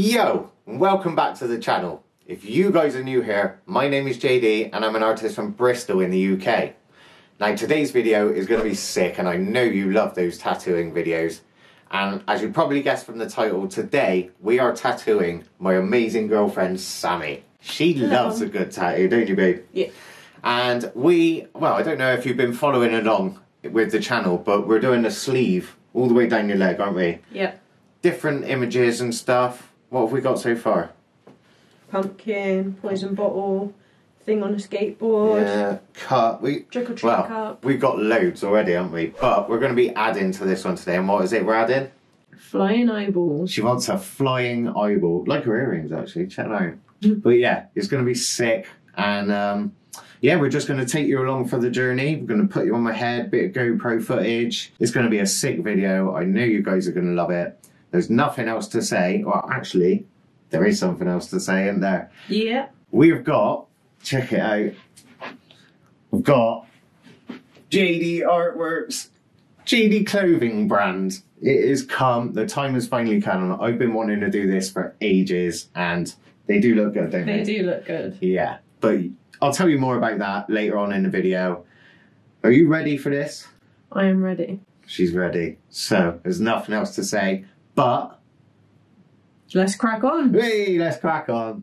Yo, welcome back to the channel. If you guys are new here, my name is Jay D and I'm an artist from Bristol in the UK. Now today's video is going to be sick and I know you love those tattooing videos. And as you probably guessed from the title, today we are tattooing my amazing girlfriend Sammi. She loves a good tattoo, don't you babe? Yeah. And we, well, I don't know if you've been following along with the channel, but we're doing a sleeve all the way down your leg, aren't we? Yep. Different images and stuff. What have we got so far? Pumpkin, poison bottle, thing on a skateboard. Yeah, cut. We Trick or treat well, cup. we've got loads already, haven't we? But we're going to be adding to this one today. And what is it we're adding? Flying eyeballs. She wants a flying eyeball, like her earrings actually. Check that out. Mm. but yeah, it's going to be sick. And um, yeah, we're just going to take you along for the journey. We're going to put you on my head, bit of GoPro footage. It's going to be a sick video. I know you guys are going to love it. There's nothing else to say. Well, actually, there is something else to say, isn't there? Yeah. We've got, check it out, we've got Jay D Artworks, Jay D Clothing brand. It has come, the time has finally come. I've been wanting to do this for ages and they do look good, don't they? They do look good. Yeah, but I'll tell you more about that later on in the video. Are you ready for this? I am ready. She's ready. So, there's nothing else to say, but Let's crack on. hey, let's crack on.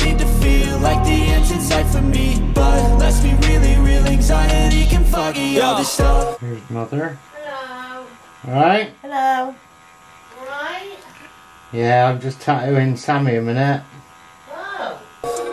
sight for me. But let's be really real, anxiety can foggy all this stuff. Here's mother. Hello. Alright? Hello. Right. Yeah, I'm just tattooing Sammi a minute.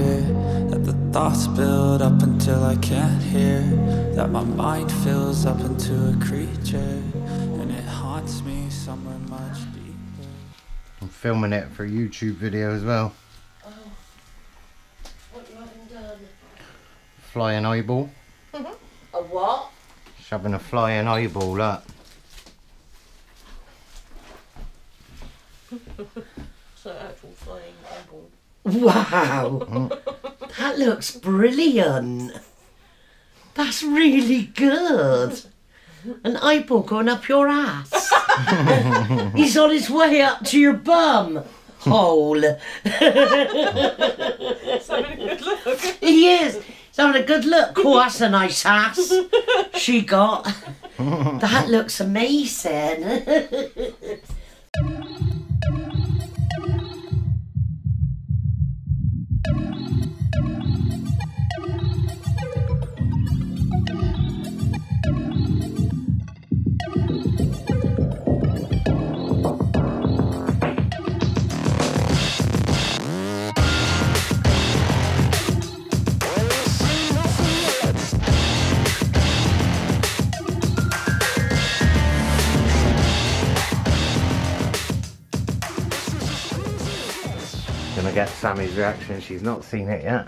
fear that the thoughts build up until I can't hear. That my mind fills up into a creature, and it haunts me somewhere much deeper. I'm filming it for a YouTube video as well. What you haven't done? Flying eyeball. A what? Shoving a flying eyeball up. So actual flying eyeball. Wow, that looks brilliant. That's really good. An eyeball going up your ass. He's on his way up to your bum hole. It's having a good look. He is. He's having a good look. Oh, that's a nice ass she got. That looks amazing. Sammi's reaction. She's not seen it yet.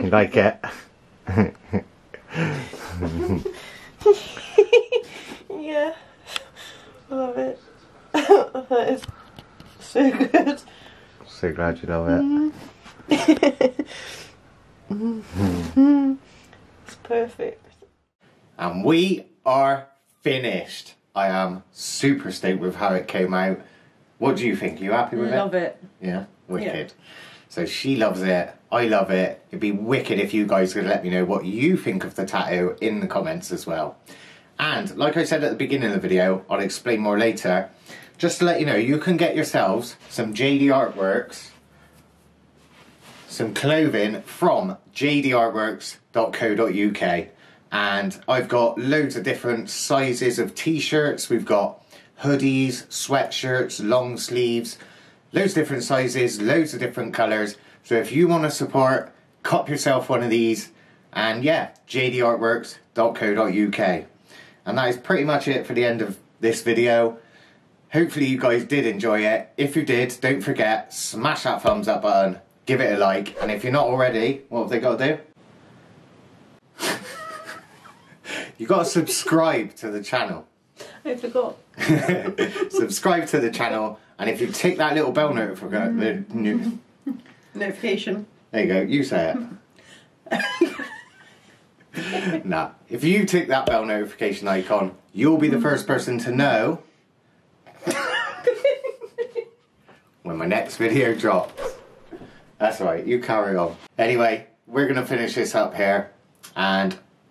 you like it? Yeah. Love it. that is so good. So glad you love it. Mm-hmm. It's perfect. And we are finished. I am super stoked with how it came out. What do you think? Are you happy with it? Love it. Yeah, wicked. So she loves it. I love it. It'd be wicked if you guys could let me know what you think of the tattoo in the comments as well. And like I said at the beginning of the video, I'll explain more later. Just to let you know, you can get yourselves some Jay D Artworks, some clothing from jdartworks.co.uk. And I've got loads of different sizes of t-shirts. We've got hoodies, sweatshirts, long sleeves, loads of different sizes, loads of different colours. So if you want to support, cop yourself one of these. And yeah, jdartworks.co.uk. And that is pretty much it for the end of this video. Hopefully you guys did enjoy it. If you did, don't forget, smash that thumbs up button, give it a like, and if you're not already, what have they got to do? You got to subscribe to the channel. I forgot. subscribe to the channel, and if you tick that little bell notification, Notification. there you go, you say it. nah, if you tick that bell notification icon, you'll be the mm. first person to know when my next video drops. That's right, you carry on. Anyway, we're gonna finish this up here, and